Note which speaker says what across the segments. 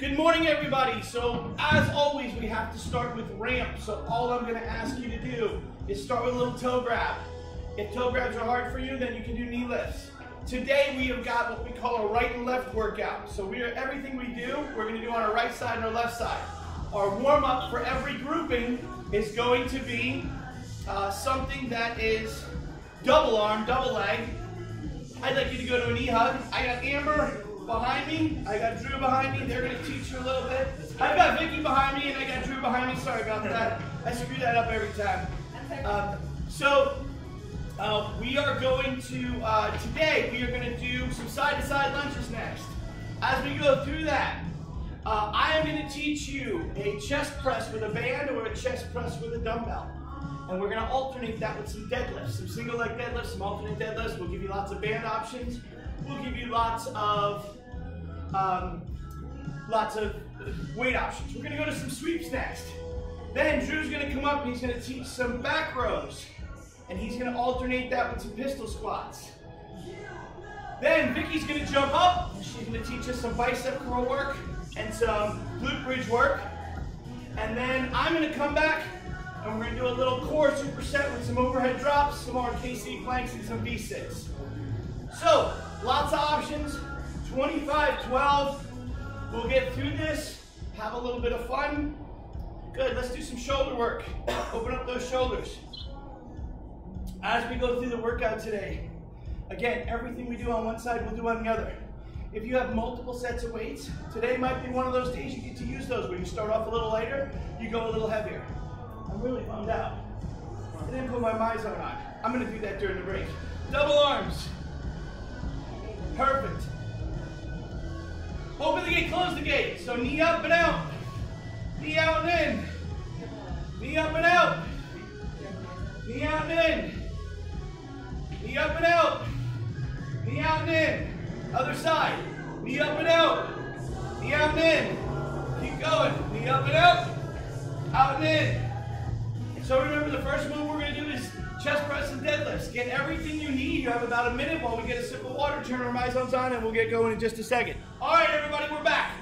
Speaker 1: Good morning, everybody. So, as always, we have to start with ramp. So, all I'm going to ask you to do is start with a little toe grab. If toe grabs are hard for you, then you can do knee lifts. Today, we have got what we call a right and left workout. So, we are everything we do, we're going to do on our right side and our left side. Our warm up for every grouping is going to be uh, something that is double arm, double leg. I'd like you to go to a knee hug. I got Amber behind me. I got Drew behind me. They're going to teach you a little bit. I've got Vicky behind me, and I got Drew behind me. Sorry about that. I screw that up every time. Um, so uh, we are going to, uh, today, we are going to do some side-to-side lunges next. As we go through that, uh, I am going to teach you a chest press with a band or a chest press with a dumbbell. And we're going to alternate that with some deadlifts, some single leg deadlifts, some alternate deadlifts. We'll give you lots of band options. We'll give you lots of um, lots of weight options. We're to go to some sweeps next. Then Drew's to come up and he's to teach some back rows. And he's to alternate that with some pistol squats. Then Vicky's to jump up. And she's to teach us some bicep curl work and some glute bridge work. And then I'm to come back and we're to do a little core superset with some overhead drops, some RKC planks, and some V-sits. So, lots of options. 25, 12. We'll get through this, have a little bit of fun. Good, let's do some shoulder work. Open up those shoulders. As we go through the workout today, again, everything we do on one side, we'll do on the other. If you have multiple sets of weights, today might be one of those days you get to use those where you start off a little lighter, you go a little heavier. I'm really bummed out. I didn't put my MyZone on. I'm gonna do that during the break. Double arms. Perfect. Open the gate, close the gate. So knee up and out. Knee out and in. Knee up and out. Knee out and in. Knee up and out. Knee out and in. Other side. Knee up and out. Knee out and in. Keep going. Knee up and out. Out and in. So remember the first move we're going to do chest press and deadlifts. Get everything you need. You have about a minute while we get a sip of water, turn our MyZones on, and we'll get going in just a second. All right, everybody, we're back.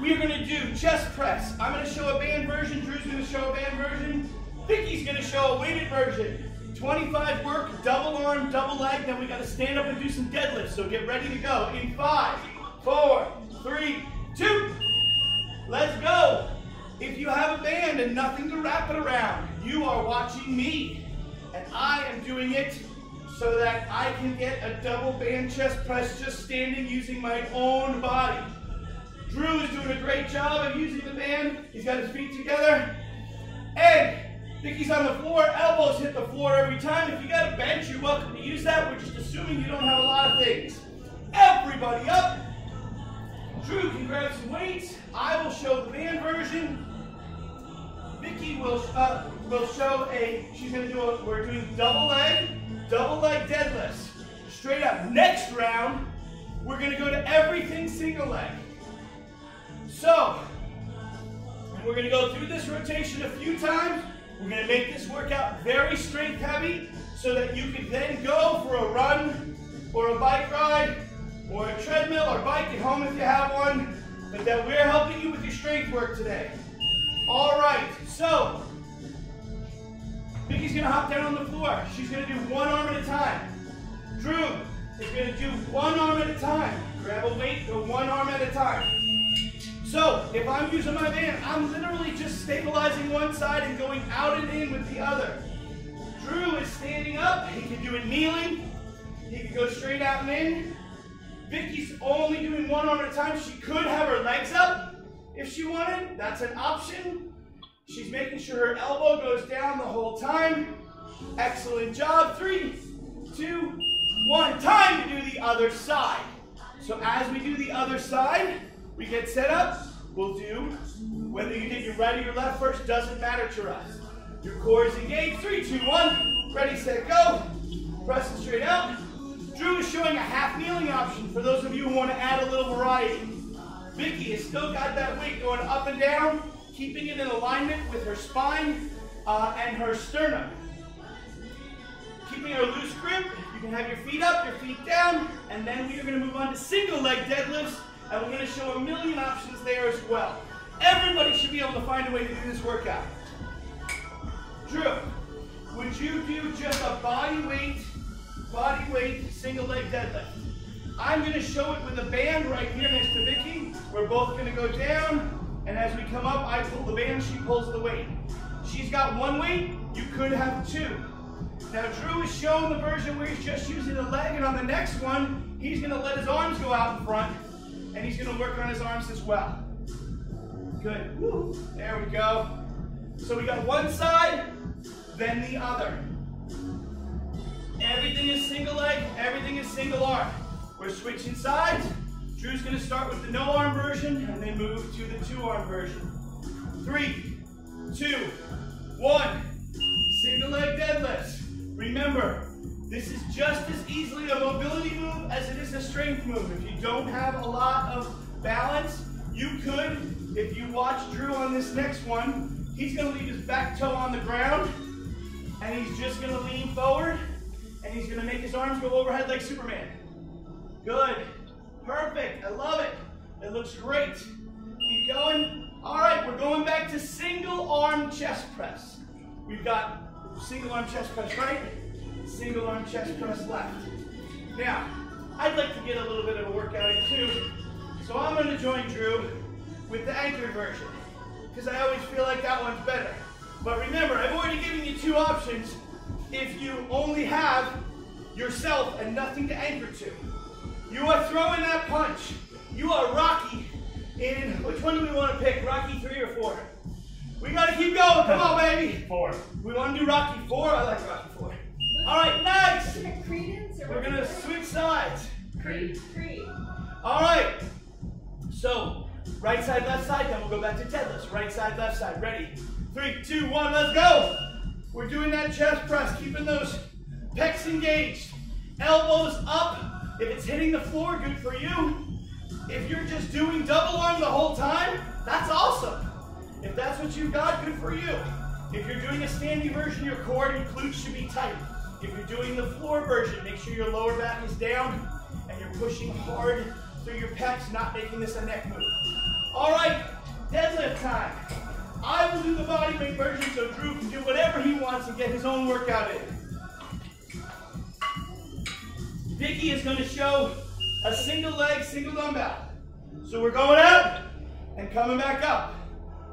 Speaker 1: We are going to do chest press. I'm going to show a band version. Drew's going to show a band version. Vicky's going to show a weighted version. 25 work, double arm, double leg. Then we got to stand up and do some deadlifts. So get ready to go in five, four, three, two. Let's go. If you have a band and nothing to wrap it around, you are watching me. And I am doing it so that I can get a double band chest press just standing using my own body. Drew is doing a great job of using the band. He's got his feet together. And Vicky's on the floor, elbows hit the floor every time. If you got a bench, you're welcome to use that. We're just assuming you don't have a lot of things. Everybody up. Drew can grab some weights. I will show the band version. Vicky will uh, will show a. She's gonna do a. We're doing double leg, double leg deadlifts. Straight up. Next round, we're gonna go to everything single leg. So, we're gonna go through this rotation a few times. We're gonna make this workout very strength heavy so that you can then go for a run or a bike ride or a treadmill or bike at home if you have one, but that we're helping you with your strength work today. All right, so Vicky's gonna hop down on the floor. She's gonna do one arm at a time. Drew is gonna do one arm at a time. Grab a weight, go one arm at a time. So, if I'm using my band, I'm literally just stabilizing one side and going out and in with the other. Drew is standing up. He can do it kneeling. He can go straight out and in. Vicky's only doing one arm at a time. She could have her legs up if she wanted. That's an option. She's making sure her elbow goes down the whole time. Excellent job. Three, two, one. Time to do the other side. So as we do the other side, we get set up. We'll do, whether you did your right or your left first, doesn't matter to us. Your core is engaged. Three, two, one. Ready, set, go. Pressing straight out. Drew is showing a half kneeling option for those of you who want to add a little variety. Vicky has still got that weight going up and down, keeping it in alignment with her spine uh, and her sternum. Keeping her loose grip, you can have your feet up, your feet down, and then we are going to move on to single leg deadlifts And we're going to show a million options there as well. Everybody should be able to find a way to do this workout. Drew, would you do just a body weight, body weight, single leg deadlift? I'm gonna show it with a band right here next to Vicky. We're both gonna go down, and as we come up, I pull the band, she pulls the weight. She's got one weight, you could have two. Now Drew is showing the version where he's just using the leg, and on the next one, he's gonna let his arms go out in front, and he's gonna work on his arms as well. Good, Woo. there we go. So we got one side, then the other. Everything is single leg, everything is single arm. We're switching sides. Drew's gonna start with the no arm version and then move to the two arm version. Three, two, one. Single leg deadlifts. Remember, this is just as easily a mobility move as it is a strength move. If you don't have a lot of balance, you could, if you watch Drew on this next one, he's gonna leave his back toe on the ground and he's just gonna lean forward and he's gonna make his arms go overhead like Superman. Good. Perfect. I love it. It looks great. Keep going. All right, we're going back to single arm chest press. We've got single arm chest press right, single arm chest press left. Now, I'd like to get a little bit of a workout in too, so I'm going to join Drew with the anchored version because I always feel like that one's better. But remember, I've already given you two options if you only have yourself and nothing to anchor to. You are throwing that punch. You are Rocky in, which one do we want to pick? Rocky three or four? We got to keep going. Come on, baby.
Speaker 2: Four.
Speaker 1: We want to do Rocky four? I like Rocky four. All right, next.
Speaker 3: Credence or
Speaker 1: We're going to switch sides.
Speaker 3: Creed. Creed.
Speaker 1: All right. So, right side, left side, then we'll go back to deadlifts. Right side, left side. Ready? Three, two, one, let's go. We're doing that chest press, keeping those pecs engaged. Elbows up. If it's hitting the floor, good for you. If you're just doing double arm the whole time, that's awesome. If that's what you've got, good for you. If you're doing a standing version, your core and glutes should be tight. If you're doing the floor version, make sure your lower back is down and you're pushing hard through your pecs, not making this a neck move. All right, deadlift time. I will do the body weight version so Drew can do whatever he wants and get his own workout in. Vicky is going to show a single leg, single dumbbell. So we're going out and coming back up.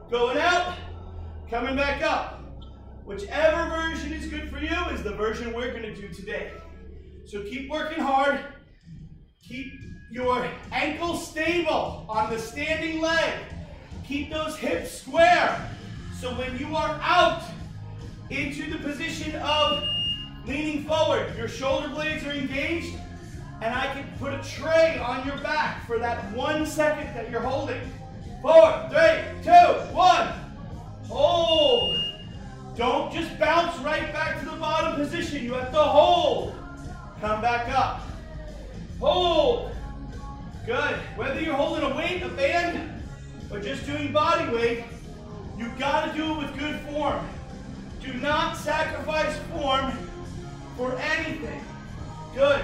Speaker 1: Going out, coming back up. Whichever version is good for you is the version we're going to do today. So keep working hard. Keep your ankles stable on the standing leg. Keep those hips square. So when you are out into the position of leaning forward, your shoulder blades are engaged, and I can put a tray on your back for that one second that you're holding. Four, three, two, one. Hold. Don't just bounce right back to the bottom position. You have to hold. Come back up. Hold. Good. Whether you're holding a weight, a band, or just doing body weight, you've got to do it with good form. Do not sacrifice form for anything. Good.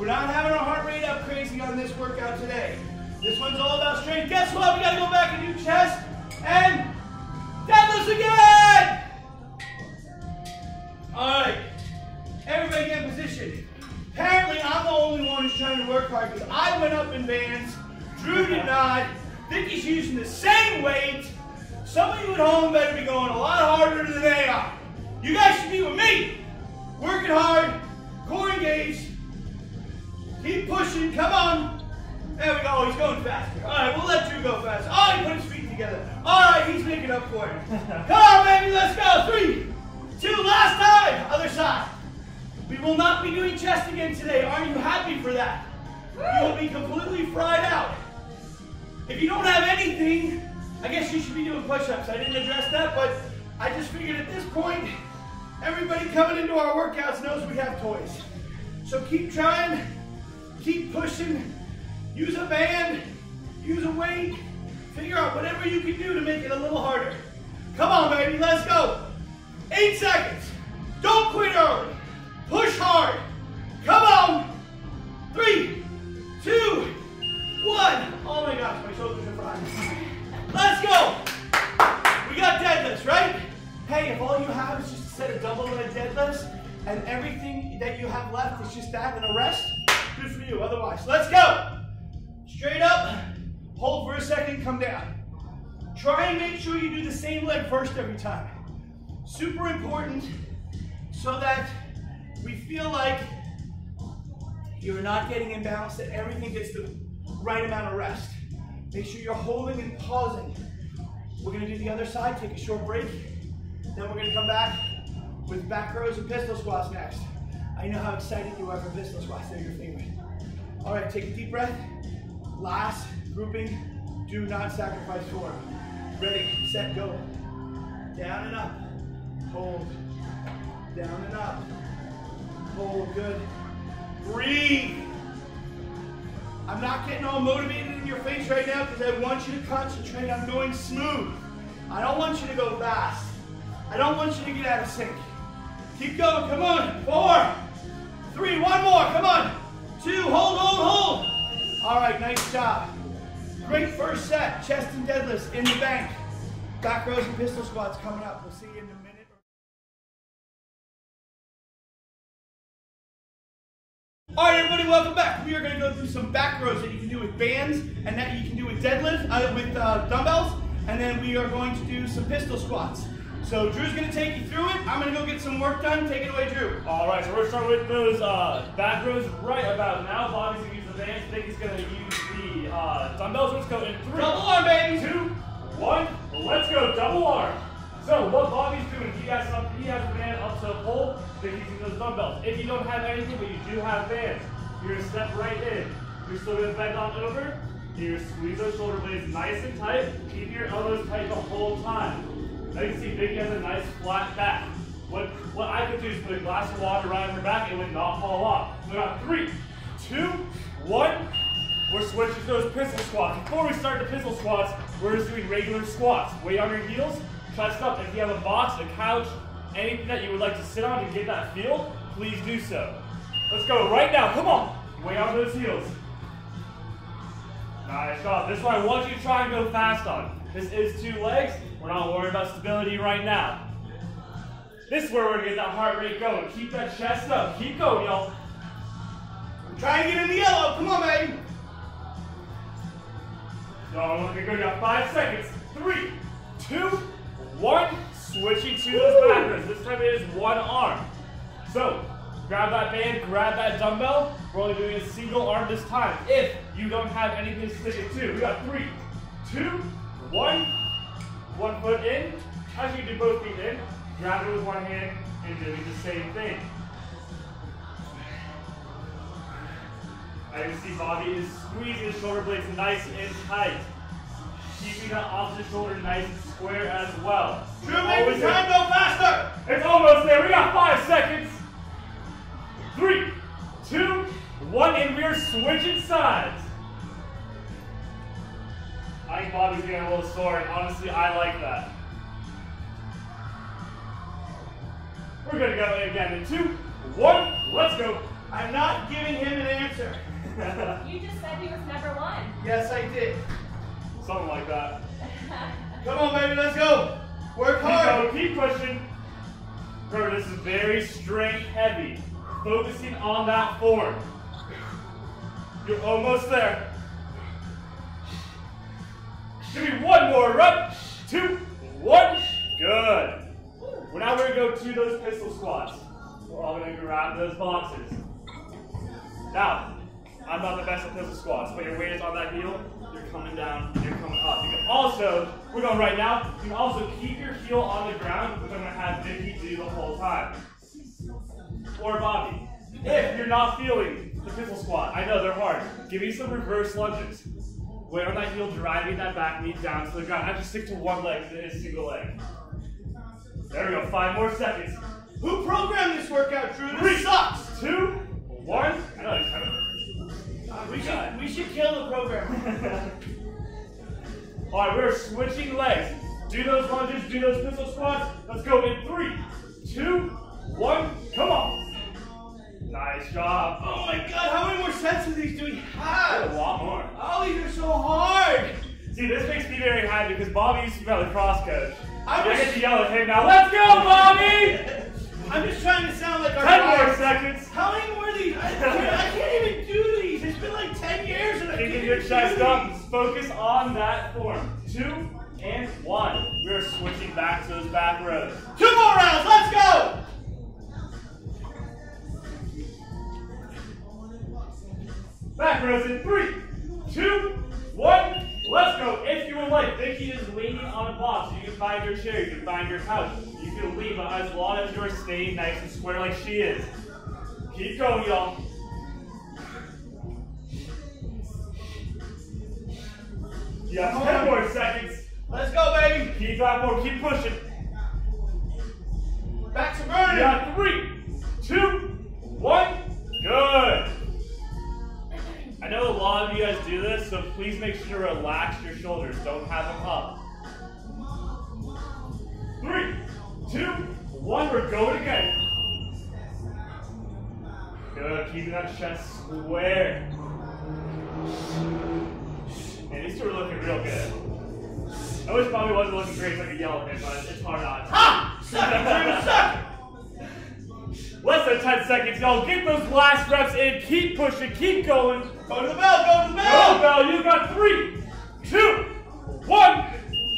Speaker 1: We're not having our heart rate up crazy on this workout today. This one's all about strength. Guess what? We got to go back and do chest and deadlifts again. All right. Everybody get in position. Apparently, I'm the only one who's trying to work hard because I went up in bands. Drew did not. Vicky's using the same weight. Some of you at home better be going a lot harder than they are. You guys should be with me. Working hard, core engaged. Keep pushing, come on. There we go, oh, he's going faster. All right, we'll let you go faster. Oh, he put his feet together. All right, he's making up for it. Come on, baby, let's go. Three, two, last time. Other side. We will not be doing chest again today. Aren't you happy for that? You will be completely fried out. If you don't have anything, I guess you should be doing push-ups. I didn't address that, but I just figured at this point, everybody coming into our workouts knows we have toys. So keep trying, Keep pushing. Use a band. Use a weight. Figure out whatever you can do to make it a little harder. Come on, baby. Let's go. Eight seconds. Don't quit early. Push hard. Come on. Three, two, one. Oh my gosh, my shoulders are fried. Let's go. We got deadlifts, right? Hey, if all you have is just a set of double and a deadlifts, and everything that you have left is just that and a rest, good for you. Otherwise, let's go. Straight up, hold for a second, come down. Try and make sure you do the same leg first every time. Super important so that we feel like you're not getting imbalanced, that everything gets the right amount of rest. Make sure you're holding and pausing. We're gonna do the other side, take a short break. Then we're gonna come back with back rows and pistol squats next. I know how excited you are for pistol squats, they're your favorite. All right, take a deep breath. Last grouping, do not sacrifice form. Ready, set, go. Down and up, hold. Down and up, hold, good. Breathe. I'm not getting all motivated in your face right now because I want you to concentrate on going smooth. I don't want you to go fast. I don't want you to get out of sync. Keep going, come on. Four, three, one more, come on. Two, hold, hold, hold. All right, nice job. Great first set, chest and deadlifts in the bank. Back rows and pistol squats coming up. We'll see you in a minute. All right, everybody, welcome back. We are going to go through some back rows that you can do with bands and that you can do with deadlift, uh, with uh, dumbbells, and then we are going to do some pistol squats. So Drew's going to take you through it. I'm going to go get some work done. Take it away, Drew.
Speaker 2: All right, so we're going to start with those uh, back rows right about now. Bobby's gonna use the bands. Nick is gonna use the uh, dumbbells. Let's go in three,
Speaker 1: Double arm, baby.
Speaker 2: two, one. Let's go double arm. So what Bobby's doing, he has some, he has the band up to the pole. Then he's using those dumbbells. If you don't have anything, but you do have bands, you're gonna step right in. You're still gonna bend on over. You're gonna squeeze those shoulder blades nice and tight. Keep your elbows tight the whole time. Now you can see Vicky has a nice flat back. What what I could do is put a glass of water right around her back, it would not fall off. So we got three, two, one. We're switching to those pistol squats. Before we start the pistol squats, we're just doing regular squats. Weight on your heels, chest up. If you have a box, a couch, anything that you would like to sit on to get that feel, please do so. Let's go right now. Come on. Weight on those heels. Nice job. This one I want you to try and go fast on. This is two legs. We're not worried about stability right now. This is where we're gonna get that heart rate going. Keep that chest up. Keep going, y'all.
Speaker 1: Try and get in the yellow. Come on, baby.
Speaker 2: Y'all looking good. You got five seconds. Three, two, one. Switching to those back rows. This time it is one arm. So, grab that band, grab that dumbbell. We're only doing a single arm this time. If you don't have anything to stick it to, we got three, two, one. One foot in. As you do both feet in, grab it with one hand and doing the same thing. I can see Bobby is squeezing his shoulder blades nice and tight. Keeping that opposite shoulder nice and square as well.
Speaker 1: Drew, make the time go faster.
Speaker 2: It's almost there. We got five seconds. Three, two, one, and we are switching sides. I think Bobby's getting a little sore, and honestly, I like that. We're gonna go again in two, one, let's go.
Speaker 1: I'm not giving him an answer.
Speaker 3: You just said he was number one.
Speaker 1: Yes, I did.
Speaker 2: Something like that.
Speaker 1: Come on, baby, let's go. Work
Speaker 2: Keep
Speaker 1: hard.
Speaker 2: going, keep pushing. Remember, this is very strength heavy. Focusing on that form. You're almost there. Give me one more rep. Two, one. Good. We're now gonna go to those pistol squats. We're all gonna grab those boxes. Now, I'm not the best at pistol squats, but your weight is on that heel. You're coming down. You're coming up. You can also, we're going right now. You can also keep your heel on the ground, which I'm gonna have Vicky do the whole time. Or Bobby. If you're not feeling the pistol squat, I know they're hard. Give me some reverse lunges. Weight on that heel, driving that back knee down to the ground. I have to stick to one leg, is single leg. There we go. Five more seconds.
Speaker 1: Who programmed this workout, Drew?
Speaker 2: Three,
Speaker 1: sucks.
Speaker 2: two, one. I know he's coming.
Speaker 1: Uh, we should, we should kill the program.
Speaker 2: All right, we're switching legs. Do those lunges, do those pistol squats. Let's go in three, two, one. Come on. Nice job.
Speaker 1: oh my god, how many more sets of these do we have?
Speaker 2: A lot more.
Speaker 1: Oh, these are so hard.
Speaker 2: See, this makes me very happy because Bobby used to be my lacrosse coach.
Speaker 1: I
Speaker 2: I get to yell at him now. Let's go, Bobby!
Speaker 1: I'm just trying to sound like our
Speaker 2: Ten more seconds.
Speaker 1: How many more of these? I can't, I can't even do these. It's been like 10 years and I can't even do
Speaker 2: up.
Speaker 1: these.
Speaker 2: Focus on that form. Two and one. We are switching back to those back rows.
Speaker 1: Two
Speaker 2: Back rows in three, two, one. Let's go. If you would like, Vicky is leaning on a box. You can find your chair. You can find your couch. You can leave but as long as you're staying nice and square like she is. Keep going, y'all. You have 10 more seconds.
Speaker 1: Let's go, baby.
Speaker 2: Keep that forward. Keep pushing.
Speaker 1: Back to
Speaker 2: You
Speaker 1: burning.
Speaker 2: got three, two, you guys do this, so please make sure to relax your shoulders. Don't have them up. Three, two, one. We're going again. Good. Keeping that chest square. Man, these two are looking real good. I wish Bobby wasn't looking great so I could yell but it's hard not.
Speaker 1: Ha! Suck it. Suck it.
Speaker 2: Less than 10 seconds, y'all. Get those last reps in. Keep pushing. Keep going.
Speaker 1: Go to the bell. Go to the bell.
Speaker 2: Go,
Speaker 1: bell.
Speaker 2: Bell. You got three, two, one.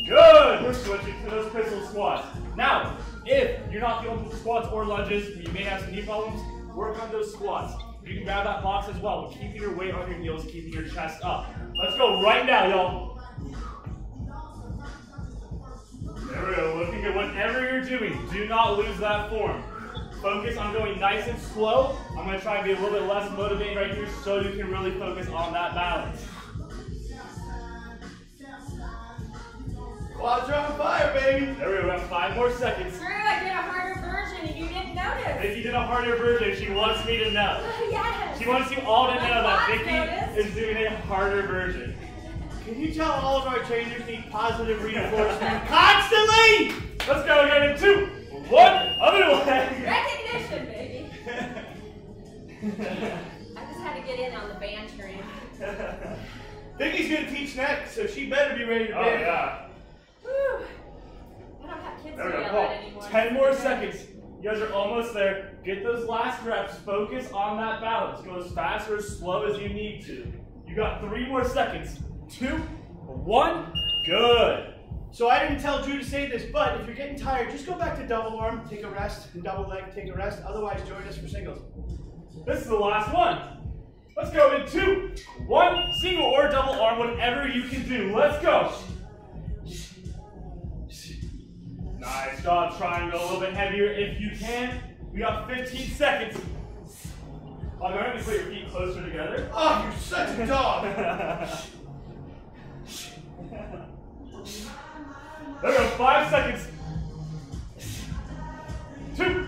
Speaker 2: Good. We're switching to those pistol squats. Now, if you're not feeling the squats or lunges, you may have some knee problems, work on those squats. You can grab that box as well, but keeping your weight on your heels, keeping your chest up. Let's go right now, y'all. There we go. Looking at whatever you're doing, do not lose that form. Focus on going nice and slow. I'm going to try and be a little bit less motivating right here so you can really focus on that balance.
Speaker 1: Quads are on fire, baby.
Speaker 2: There we go. We have five more seconds.
Speaker 3: Drew, I did a harder version and you didn't notice.
Speaker 2: If you did a harder version, she wants me to know.
Speaker 3: yes.
Speaker 2: She wants you all to know that Vicky
Speaker 3: noticed.
Speaker 2: is doing a harder version.
Speaker 1: Can you tell all of our trainers need positive reinforcement constantly?
Speaker 2: Let's go again in two, one, other leg.
Speaker 3: Recognition, baby. I just had to get in on the bantering.
Speaker 1: Vicky's gonna teach next, so she better be ready to
Speaker 2: Oh
Speaker 1: bend.
Speaker 2: yeah.
Speaker 3: Whew. I don't have kids
Speaker 2: There
Speaker 3: to
Speaker 2: go.
Speaker 3: yell at anymore.
Speaker 2: Ten more seconds. You guys are almost there. Get those last reps. Focus on that balance. Go as fast or as slow as you need to. You got three more seconds. Two, one. Good.
Speaker 1: So I didn't tell Drew to say this, but if you're getting tired, just go back to double arm, take a rest, and double leg, take a rest. Otherwise, join us for singles.
Speaker 2: This is the last one. Let's go in two, one, single or double arm, whatever you can do. Let's go. Nice job trying to go a little bit heavier if you can. We got 15 seconds. I'm going to put your feet closer together.
Speaker 1: Oh, you're such a dog.
Speaker 2: There we go, five seconds. Two,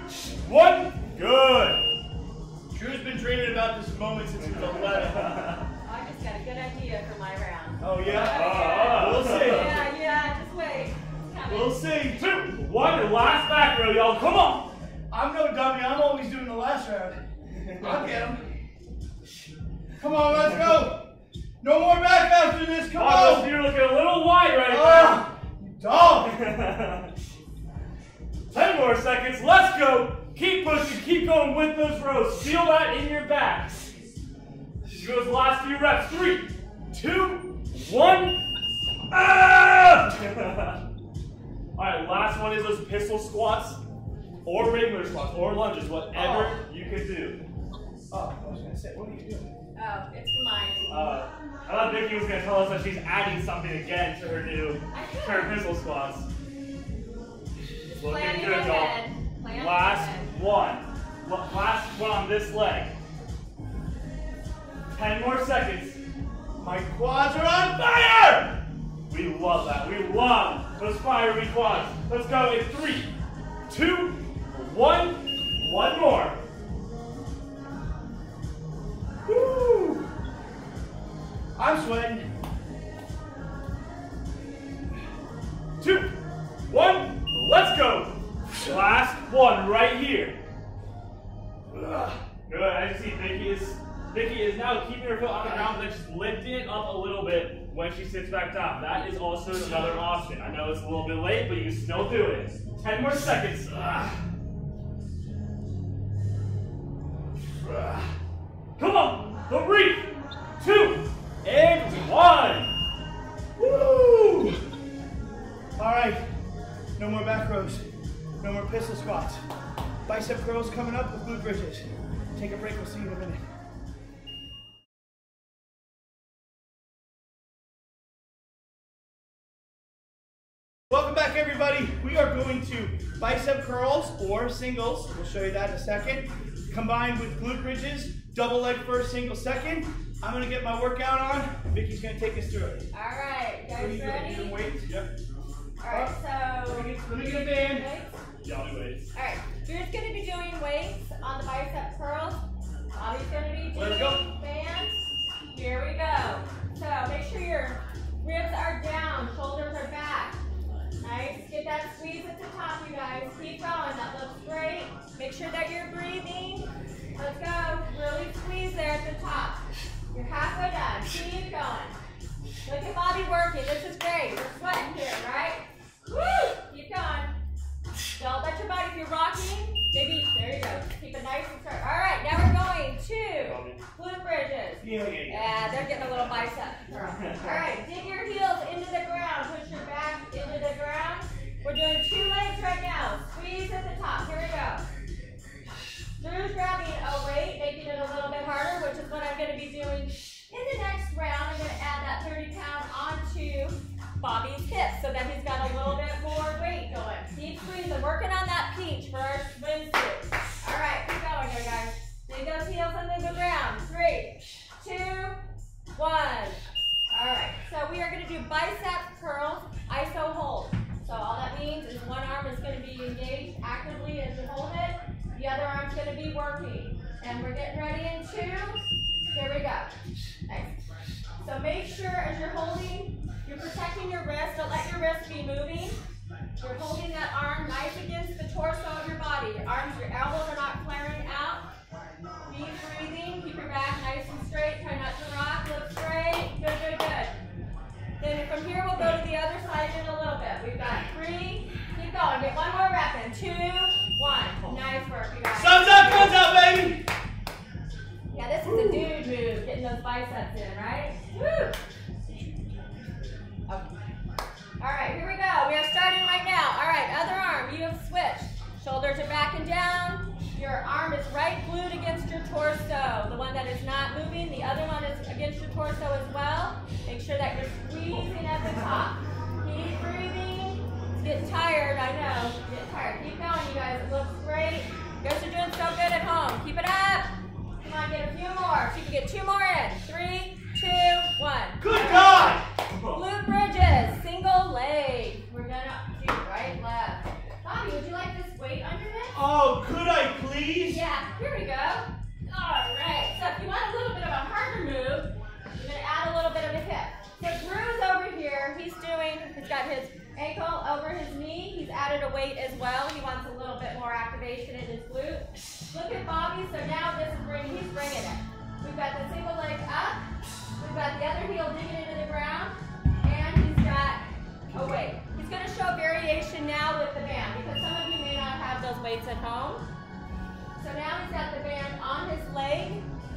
Speaker 2: one, good.
Speaker 1: Drew's been dreaming about this moment since he was 11.
Speaker 3: I just got a good idea for my round.
Speaker 1: Oh, yeah?
Speaker 2: Ah.
Speaker 1: We'll see.
Speaker 3: Yeah, yeah, just wait.
Speaker 1: We'll see.
Speaker 2: Two, one, last back row, y'all. Come on.
Speaker 1: I'm no dummy. I'm always doing the last round. I'll get him. Come on, let's go. No more back after this. Come
Speaker 2: Oh,
Speaker 1: on.
Speaker 2: you're looking a little wide right there.
Speaker 1: Oh, dog.
Speaker 2: Ten more seconds. Let's go. Keep pushing. Keep going with those rows. Feel that in your back. Here goes the last few reps. Three, two, one. Ah! All right. Last one is those pistol squats, or regular squats, or lunges, whatever
Speaker 1: Oh.
Speaker 2: you can do.
Speaker 1: Oh, I was gonna say, what are you doing?
Speaker 3: Oh, it's mine.
Speaker 2: Uh, I thought Vicky was gonna tell us that she's adding something again to her new her pistol squats. Looking good, y'all. Last one. Last one on this leg. Ten more seconds.
Speaker 1: My quads are on fire!
Speaker 2: We love that. We love those fiery quads. Let's go in three, two, one. One more. Woo!
Speaker 1: I'm sweating.
Speaker 2: Two, one, let's go. Last one right here. Good. I see Vicky is Vicky is now keeping her foot on the ground, but just lifting it up a little bit when she sits back down. That is also another option. I know it's a little bit late, but you can still do it. Ten more seconds. Ugh. Ugh.
Speaker 1: Curls coming up with glute bridges. Take a break, we'll see you in a minute. Welcome back everybody. We are going to bicep curls or singles, we'll show you that in a second, combined with glute bridges, double leg first, single second. I'm gonna get my workout on. Vicky's gonna take us through it.
Speaker 3: All right,
Speaker 1: What are
Speaker 3: guys
Speaker 1: you doing? Doing
Speaker 3: ready?
Speaker 1: weights? Yep.
Speaker 3: All right, so
Speaker 1: Let me get, let me get a band.
Speaker 2: Y'all do weights.
Speaker 3: All right, you're just gonna be doing weights on the bicep curls. Bobby's gonna be doing
Speaker 1: Let's go.
Speaker 3: bands. Here we go. So make sure your ribs are down, shoulders are back. Nice. Get that squeeze at the top, you guys. Keep going. That looks great. Make sure that you're breathing. Let's go. Really squeeze there at the top. You're halfway done. Keep going. Look at Bobby working. This is great. We're sweating here, right? Woo! Keep going. Don't let your body, if you're rocking, maybe, there you go. Keep it nice and straight. All right, now we're going to glute bridges.
Speaker 1: Yeah, yeah, yeah.
Speaker 3: Yeah, they're getting a little bicep Two, one. Nice work, you guys.
Speaker 1: Thumbs up, thumbs up, baby!
Speaker 3: Yeah, this is a dude move, getting those biceps in, right? Woo! Okay. All right, here we go. We are starting right now. All right, other arm, you have switched. Shoulders are back and down. Your arm is right glued against your torso. The one that is not moving, the other one is against your torso as well. Make sure that you're squeezing at the top. Keep breathing. It's getting tired, I know. Keep going, you guys. It looks great. You guys are doing so good at home. Keep it up. Come on, get a few more. So you can get two more in. Three, two, one.
Speaker 1: Good God!
Speaker 3: Well. He wants a little bit more activation in his glute. Look at Bobby. So now this is bringing. He's bringing it. We've got the single leg up. We've got the other heel digging into the ground, and he's got oh, a weight. He's going to show variation now with the band because some of you may not have those weights at home. So now he's got the band on his leg,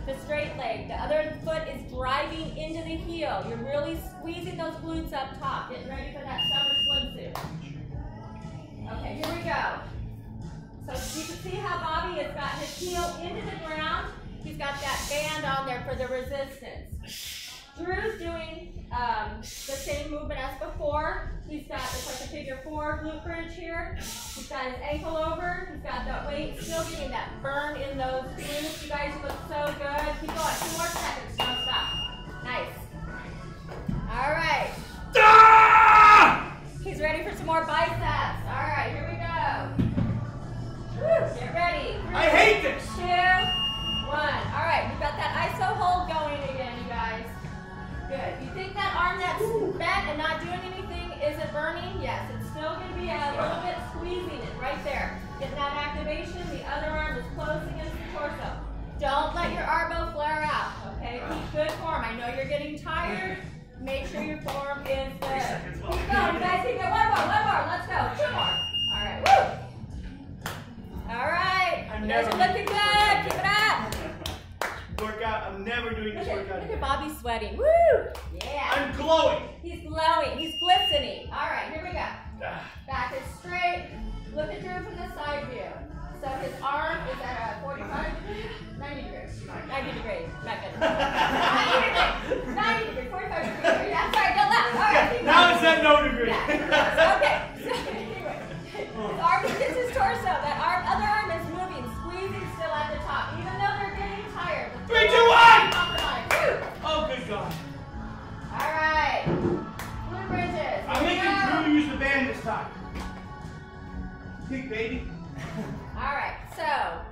Speaker 3: the straight leg. The other foot is driving into the heel. You're really squeezing those glutes up top, getting ready for that summer swimsuit. Okay, here we go. So you can see how Bobby has got his heel into the ground. He's got that band on there for the resistance. Drew's doing um, the same movement as before. He's got it's like a figure four glute bridge here. He's got his ankle over. He's got that weight, still getting that burn in those glutes. You guys look so good. Keep going. Two more seconds. Don't stop. Nice. All right. He's ready for some more biceps. All right, here we go. Woo, Get ready.
Speaker 1: I hate this!
Speaker 3: Two, one. All right, we've got that ISO hold going again, you guys. Good. You think that arm that's bent and not doing anything isn't burning? Yes, it's still going to be a little bit squeezing it right there. Getting that activation. The other arm is close against the torso. Don't let your elbow flare out, okay? Keep good form. I know you're getting tired. Make sure your form is good. Keep going, you guys. Keep going. One more, one more. Let's go. Two more. All right. Woo! All right.
Speaker 1: I'm
Speaker 3: You guys are
Speaker 1: never-
Speaker 3: looking good. Keep it up.
Speaker 1: Workout, I'm never doing
Speaker 3: Look at,
Speaker 1: workout
Speaker 3: look at
Speaker 1: again.
Speaker 3: Bobby sweating. Woo! Yeah.
Speaker 1: I'm glowing!
Speaker 3: He's glowing. He's glistening. All right, here we go.
Speaker 1: Ah.
Speaker 3: Back is straight. Look at Drew from the side view. So his arm is at a 45 degrees, 90 degrees, 90 degrees. My goodness. 90 degrees, 45 degrees. Yeah, sorry, don't laugh. All right,
Speaker 1: Now it's at no degree.
Speaker 3: Yeah, okay.
Speaker 1: Kick, baby.
Speaker 3: All right, so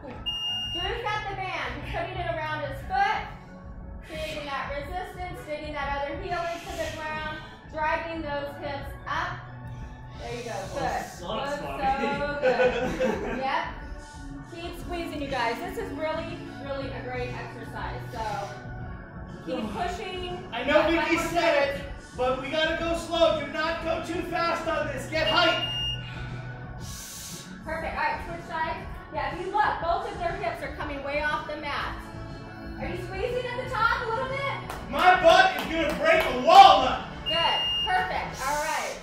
Speaker 3: Drew's got the band. He's putting it around his foot, creating that resistance, digging that other heel into the ground, driving those hips up. There you go. Good.
Speaker 2: sucks,
Speaker 3: Looks so good. yep. Keep squeezing, you guys. This is really, really a great exercise. So keep pushing.
Speaker 1: I know
Speaker 3: One
Speaker 1: Vicky said it, but we gotta go slow. Do not go too fast on this. Get height.
Speaker 3: Perfect. All right, switch sides. Yeah, if you look, both of their hips are coming way off the mat. Are you squeezing at the top a little bit?
Speaker 1: My butt is gonna break a walnut.
Speaker 3: Good. Perfect. All right.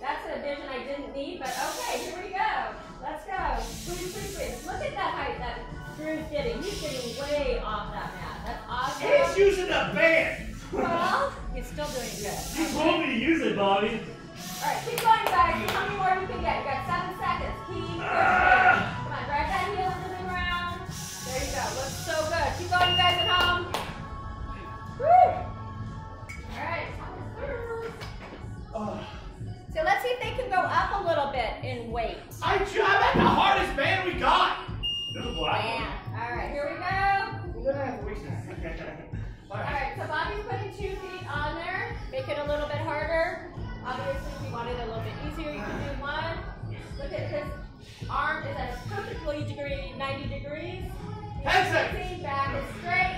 Speaker 3: That's a vision I didn't need, but okay, here we go. Let's go. Squeeze, squeeze, squeeze. Look at that height that Drew's getting. He's getting way off that mat. That's awesome.
Speaker 1: He's using a band.
Speaker 3: Well, he's still doing good.
Speaker 2: You told me to use it, Bobby.
Speaker 3: All right, keep going, guys. See how many more you can get. You got seven seconds. Keep pushing. Come on, drive that heel into the ground. There you go. Looks so good. Keep going, you guys at home. Woo! All right. So let's see if they can go up a little bit in weight.
Speaker 1: I, I'm at the hardest band we got.
Speaker 2: There's a black
Speaker 3: Bam. All right, here we go.
Speaker 1: We're gonna have to waste
Speaker 3: All right, so Bobby's putting two feet on there. Make it a little bit harder. Obviously, if you want it a little bit easier, you can do one. Look at his arm is at a perfectly degree, 90 degrees.
Speaker 1: Ten seconds.
Speaker 3: Back is straight.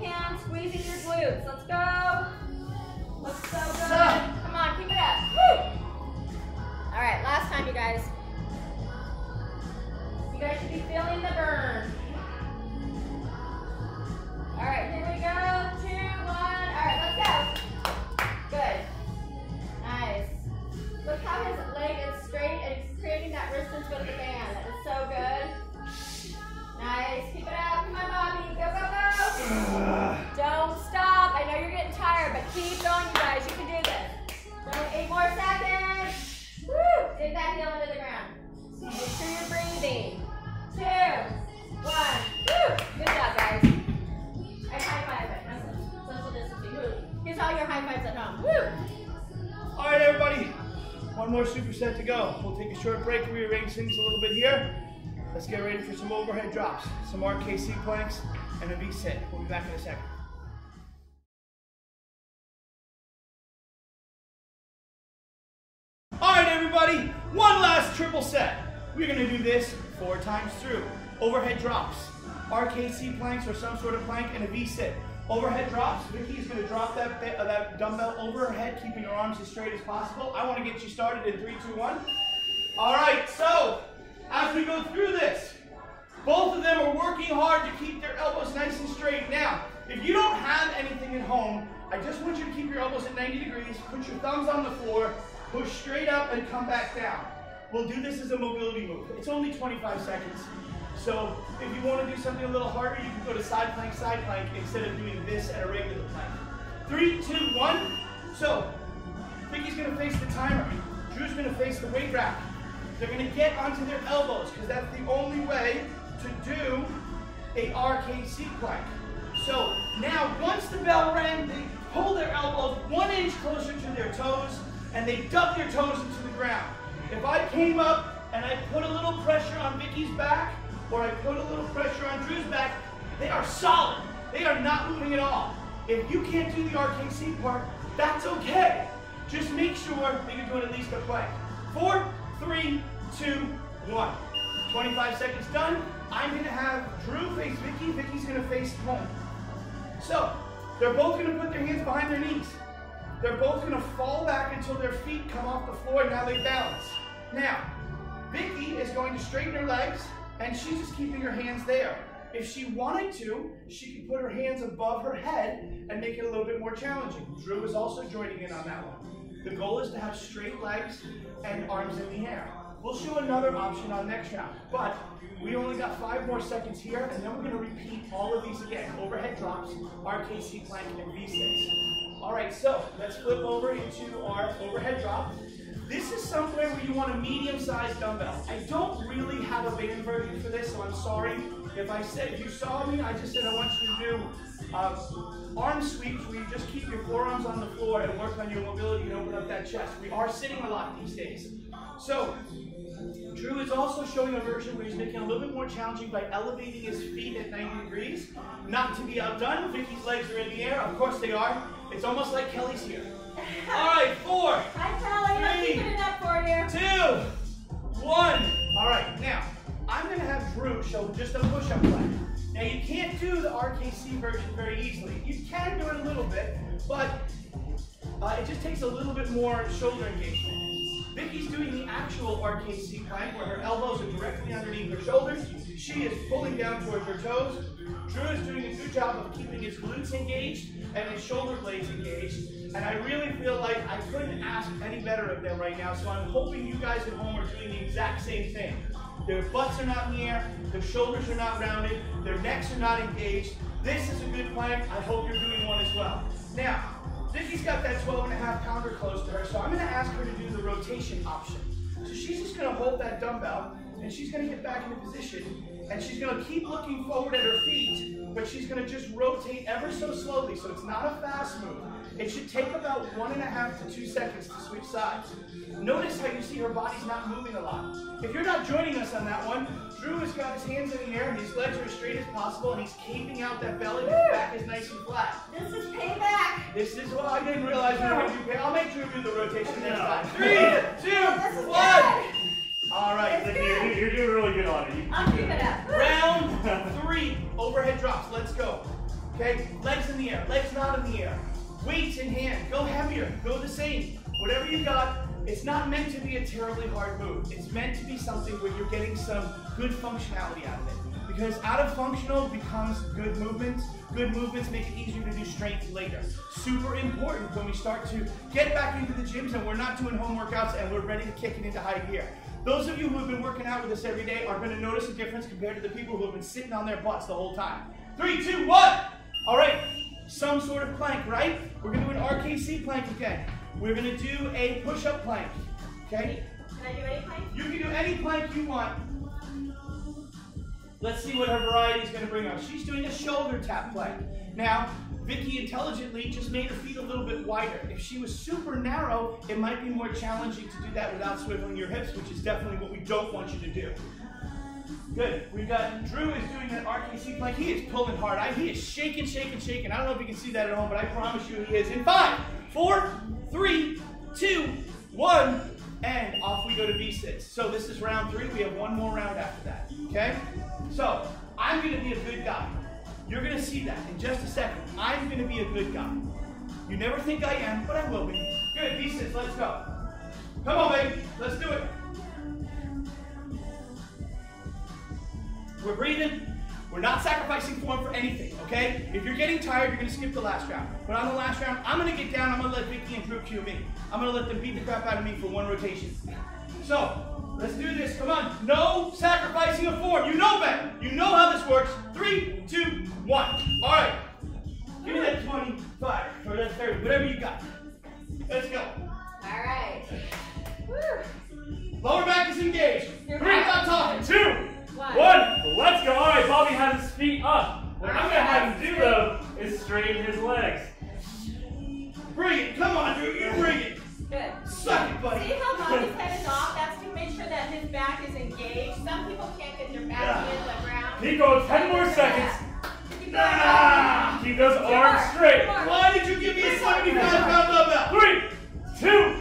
Speaker 3: Can. Squeezing
Speaker 2: your
Speaker 3: glutes. Let's go. Looks so good. Come on, keep it up. Woo! All right, last time, you guys. You guys should be feeling the burn.
Speaker 1: One more superset to go. We'll take a short break, rearrange things a little bit here. Let's get ready for some overhead drops, some RKC planks, and a V-sit. We'll be back in a second. All right, everybody. One last triple set. We're gonna do this four times through. Overhead drops, RKC planks or some sort of plank, and a V-sit. Overhead drops. Vicky is gonna drop that uh, that dumbbell over her head, keeping her arms as straight as possible. I want to get you started in three, two, one. All right. So as we go through this, both of them are working hard to keep their elbows nice and straight. Now, if you don't have anything at home, I just want you to keep your elbows at 90 degrees, put your thumbs on the floor, push straight up and come back down. we'll do this as a mobility move. It's only 25 seconds. So if you want to do something a little harder, you can go to side plank, side plank, instead of doing this at a regular plank. Three, two, one. So, Vicky's gonna face the timer. Drew's gonna face the weight rack. They're gonna get onto their elbows, because that's the only way to do a RKC plank. So now, once the bell rang, they pull their elbows one inch closer to their toes, and they dug their toes into the ground. If I came up and I put a little pressure on Vicky's back, or I put a little pressure on Drew's back, they are solid. They are not moving at all. If you can't do the RKC part, that's okay. Just make sure that you're doing at least a plank. Four, three, two, one. 25 seconds done. I'm gonna have Drew face Vicky, Vicky's gonna face home. So, they're both gonna put their hands behind their knees. They're both gonna fall back until their feet come off the floor and now they balance. Now, Vicky is going to straighten her legs and she's just keeping her hands there. If she wanted to, she could put her hands above her head and make it a little bit more challenging. Drew is also joining in on that one. The goal is to have straight legs and arms in the air. We'll show another option on next round, but we only got five more seconds here, and then we're gonna repeat all of these again. Overhead drops, RKC plank, and V-sits. All right, so let's flip over into our overhead drop. This is somewhere where you want a medium-sized dumbbell. I don't really have a band version for this, so I'm sorry. If I said, if you saw me, I just said I want you to do uh, arm sweeps where you just keep your forearms on the floor and work on your mobility and open up that chest. We are sitting a lot these days. So, Drew is also showing a version where he's making it a little bit more challenging by elevating his feet at 90 degrees. Not to be outdone, Vicky's legs are in the air. Of course they are. It's almost like Kelly's here. show just a push-up plank. Now you can't do the RKC version very easily. You can do it a little bit, but uh, it just takes a little bit more shoulder engagement. Vicky's doing the actual RKC plank where her elbows are directly underneath her shoulders. She is pulling down towards her toes. Drew is doing a good job of keeping his glutes engaged and his shoulder blades engaged. And I really feel like I couldn't ask any better of them right now. So I'm hoping you guys at home are doing the exact same thing. Their butts are not in the air, their shoulders are not rounded, their necks are not engaged. This is a good plank. I hope you're doing one as well. Now, Vicky's got that 12 and a half pounder close to her, so I'm gonna ask her to do the rotation option. So she's just gonna hold that dumbbell, and she's gonna get back into position, and she's gonna keep looking forward at her feet, but she's gonna just rotate ever so slowly, so it's not a fast move. It should take about one and a half to two seconds to switch sides. Notice how you see her body's not moving a lot. If you're not joining us on that one, Drew has got his hands in the air and his legs are as straight as possible and he's keeping out that belly, his back is nice and flat.
Speaker 3: This is payback.
Speaker 1: This is well, I didn't realize we were going to do I'll make Drew do the rotation next time. Three,
Speaker 3: This
Speaker 1: two,
Speaker 3: is
Speaker 1: one.
Speaker 3: good.
Speaker 1: All right,
Speaker 3: It's
Speaker 2: You're, you're- you're doing really good on it. You
Speaker 3: I'll keep it up.
Speaker 1: round three, overhead drops. Let's go. Okay, legs in the air, legs not in the air. Weights in hand, go heavier, go the same. Whatever you got, it's not meant to be a terribly hard move. It's meant to be something where you're getting some good functionality out of it. Because out of functional becomes good movements. Good movements make it easier to do strength later. Super important when we start to get back into the gyms and we're not doing home workouts and we're ready to kick it into high gear. Those of you who have been working out with us every day are going to notice a difference compared to the people who have been sitting on their butts the whole time. Three, two, one. All right, some sort of plank, right? We're going to do an RKC plank again. We're going to do a push-up plank. Okay?
Speaker 3: Can I do any plank?
Speaker 1: You can do any plank you want. Let's see what her variety is going to bring up. She's doing a shoulder tap plank. Now, Vicky intelligently just made her feet a little bit wider. If she was super narrow, it might be more challenging to do that without swiveling your hips, which is definitely what we don't want you to do. Good. We've got Drew is doing an RKC plank. He is pulling hard. I, he is shaking, shaking, shaking. I don't know if you can see that at home, but I promise you he is. In five, four, three, two, one, and off we go to V-sits. So this is round three. We have one more round after that. Okay? So I'm going to be a good guy. You're going to see that in just a second. I'm going to be a good guy. You never think I am, but I will be. Good. V-sits. Let's go. Come on, baby. Let's do it. We're breathing. We're not sacrificing form for anything, okay? If you're getting tired, you're gonna skip the last round. But on the last round, I'm gonna get down, I'm gonna let Vicky and Drew cue me. I'm gonna let them beat the crap out of me for one rotation. So, Let's do this. Come on. No sacrificing of form. You know better. You know how this works. Three, two, one. All right. Give me that 25 or that 30, whatever you got. Let's go.
Speaker 3: All right. Woo.
Speaker 1: Lower back is engaged.
Speaker 3: Your
Speaker 1: Three,
Speaker 3: back
Speaker 1: not talking.
Speaker 2: Two,
Speaker 3: One.
Speaker 2: one. Let's go. All right, Bobby has his feet up. What I'm gonna have him do though is straighten his legs.
Speaker 1: Bring it. Come on, Drew. You bring it.
Speaker 3: Good.
Speaker 1: Suck it, buddy.
Speaker 3: See how Bobby's head is off? That's to make sure that his back is engaged. Some people can't get their back in the ground.
Speaker 2: Keep going. Ten more seconds.
Speaker 3: Nah. going,
Speaker 1: Ah!
Speaker 2: Keep those arms straight.
Speaker 1: Why did you give me a 75 pound dumbbell?
Speaker 2: Three, two,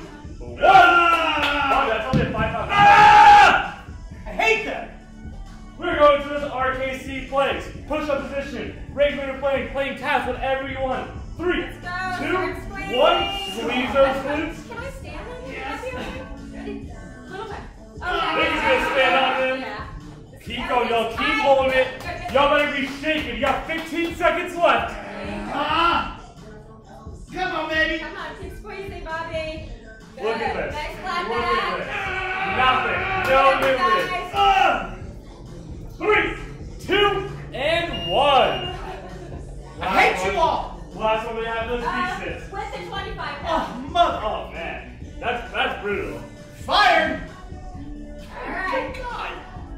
Speaker 2: RKC plays. Push up position, regular playing, playing taps, whatever you want. Three,
Speaker 3: Let's go. Start
Speaker 2: two,
Speaker 3: squeezing.
Speaker 2: one. Squeeze those glutes.
Speaker 3: Can I stand on you?
Speaker 1: Yes.
Speaker 3: That'd be okay. Ready? Little time.
Speaker 2: Think gonna stand on him?
Speaker 3: Yeah.
Speaker 2: Keep going, y'all. Keep holding it. Y'all better be shaking. You got 15 seconds left.
Speaker 1: Ah! Come on, baby.
Speaker 3: Come on, keep squeezing, Bobby. Good.
Speaker 2: Look at this.
Speaker 3: Nice flat
Speaker 2: Look at this. Nothing. No movement.
Speaker 3: guys.
Speaker 1: Ah!
Speaker 2: Three, two, and one.
Speaker 1: I hate you all.
Speaker 2: Last one we have those
Speaker 3: Uh,
Speaker 2: pieces.
Speaker 3: with the 25
Speaker 1: Oh,
Speaker 3: pounds.
Speaker 1: mother.
Speaker 2: Oh man, that's that's brutal.
Speaker 1: Fired.
Speaker 3: All right.
Speaker 1: Good God.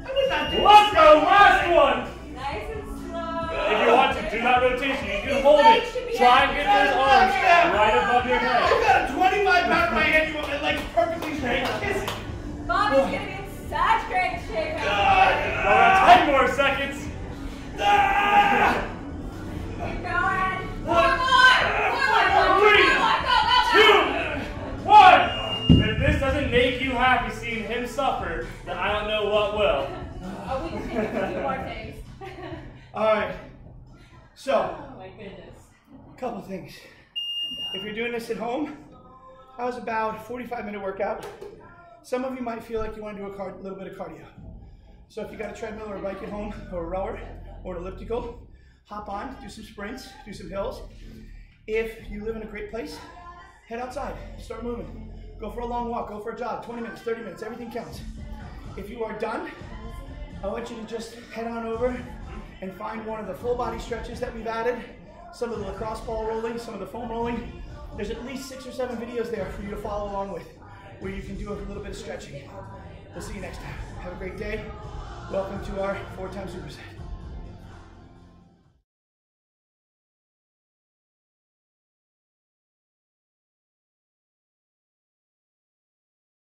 Speaker 1: I would not do
Speaker 2: Let's go, last one.
Speaker 3: Nice and slow.
Speaker 2: If you want to, do not rotation. You can hold it. Try and get those arms right above your head.
Speaker 1: I've got a 25 pound in my head. You want my legs perfectly straight. Kiss it.
Speaker 3: Bobby's gonna be in such great
Speaker 2: don't know what will.
Speaker 3: Oh, we can take it to two more things.
Speaker 1: All right. So,
Speaker 3: oh my goodness.
Speaker 1: a couple things. If you're doing this at home, that was about a 45 minute workout. Some of you might feel like you want to do a little bit of cardio. So if you got a treadmill or a bike at home, or a rower, or an elliptical, hop on, do some sprints, do some hills. If you live in a great place, head outside, start moving. Go for a long walk, go for a jog, 20 minutes, 30 minutes, everything counts. If you are done, I want you to just head on over and find one of the full body stretches that we've added, some of the lacrosse ball rolling, some of the foam rolling. There's at least six or seven videos there for you to follow along with where you can do a little bit of stretching. We'll see you next time. Have a great day. Welcome to our four time superset.